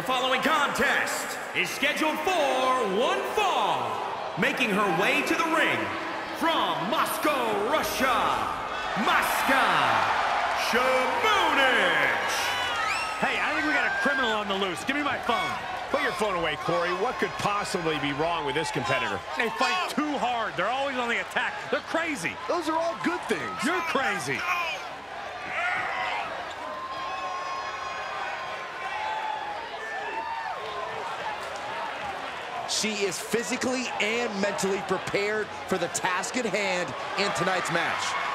The following contest is scheduled for one fall. Making her way to the ring from Moscow, Russia, Masha Slamovich. Hey, I think we got a criminal on the loose. Give me my phone. Put your phone away, Corey. What could possibly be wrong with this competitor? They fight too hard. They're always on the attack. They're crazy. Those are all good things. You're crazy. She is physically and mentally prepared for the task at hand in tonight's match.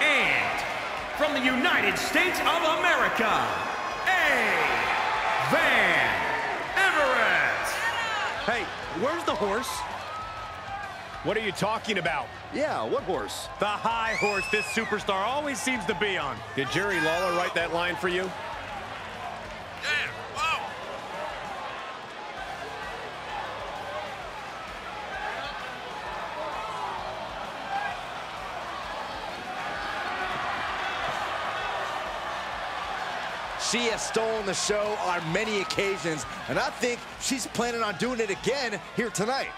And from the United States of America, A. Van Everett. Hey, where's the horse? What are you talking about? Yeah, what horse? The high horse this superstar always seems to be on. Did Jerry Lawler write that line for you? She has stolen the show on many occasions, and I think she's planning on doing it again here tonight.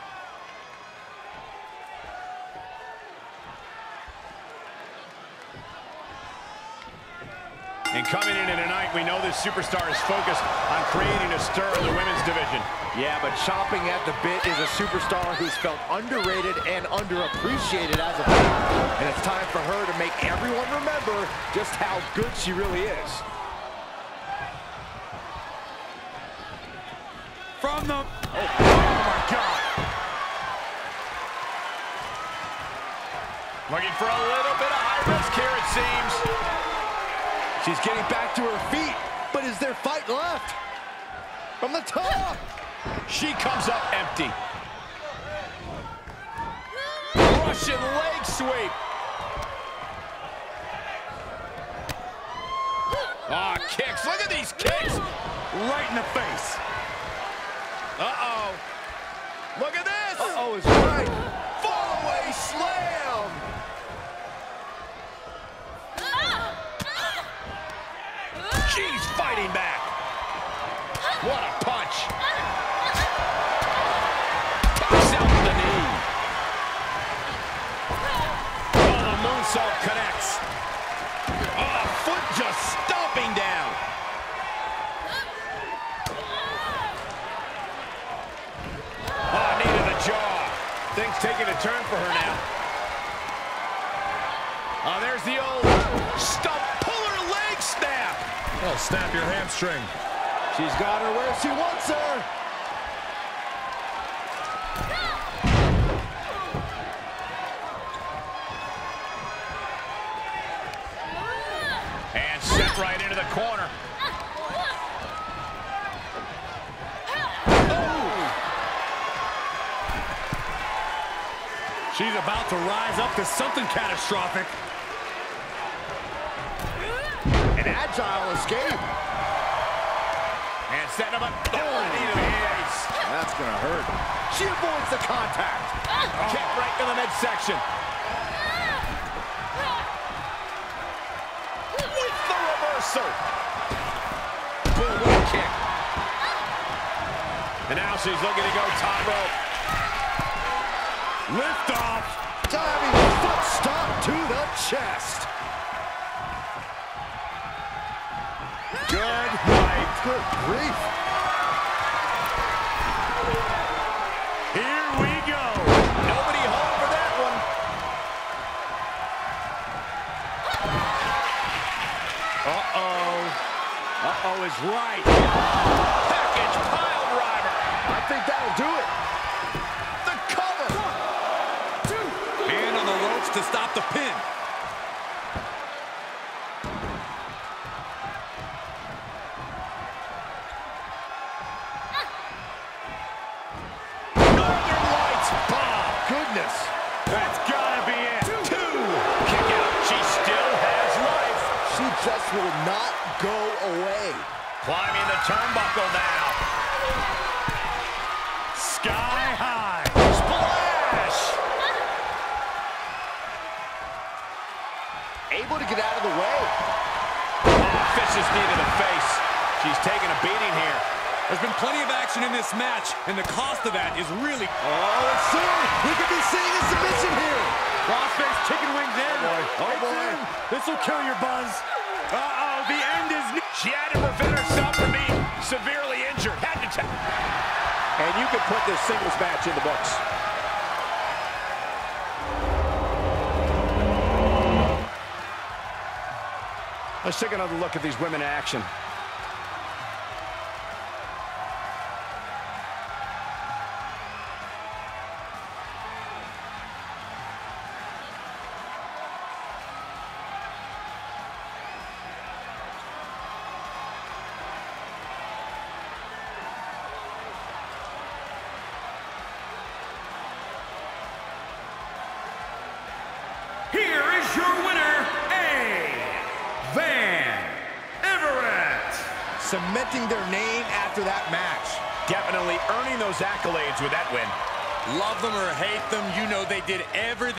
And coming into tonight, we know this superstar is focused on creating a stir in the women's division. Yeah, but chopping at the bit is a superstar who's felt underrated and underappreciated as a late. And it's time for her to make everyone remember just how good she really is. From the... Oh, oh my God. Looking for a little bit of high risk here, it seems. She's getting back to her feet, but is there fight left? From the top! She comes up empty. Russian leg sweep. Ah, oh, kicks. Look at these kicks. Right in the face. Uh-oh. Look at this. Uh-oh is right. Fall away slam. She's fighting back. What a punch. Toss out the knee. Oh, the moonsault connects. Things turn for her now. Oh, there's the old stump puller leg snap. Oh, snap your hamstring. She's got her where she wants her. And sent right into the corner. She's about to rise up to something catastrophic. An agile escape. And setting him up. Oh, knee to the face. That's gonna hurt. She avoids the contact. Kick right to the midsection. With the reversal. Boom, kick. And now she's looking to go top rope. Lift off. Diving foot stomp to the chest. Good night. Good grief. Here we go. Nobody home for that one. Uh-oh. Uh-oh is right. Package pile driver. I think that'll do it. The cover. Hand on the ropes to stop the pin. Northern Lights bomb. Goodness. That's gotta be it. Two. Kick out. She still has life. She just will not go away. Climbing the turnbuckle now. Vicious knee to the face. She's taking a beating here. There's been plenty of action in this match, and the cost of that is really... Oh, it's soon we could be seeing a submission here. Crossface chicken wings in. Oh, boy! Oh, it's boy. This will kill your buzz. Uh-oh, the end is... She had to prevent herself from being severely injured. Had to... And you can put this singles match in the books. Let's take another look at these women in action. Here is your winner, Cementing their name after that match. Definitely earning those accolades with that win. Love them or hate them, you know they did everything.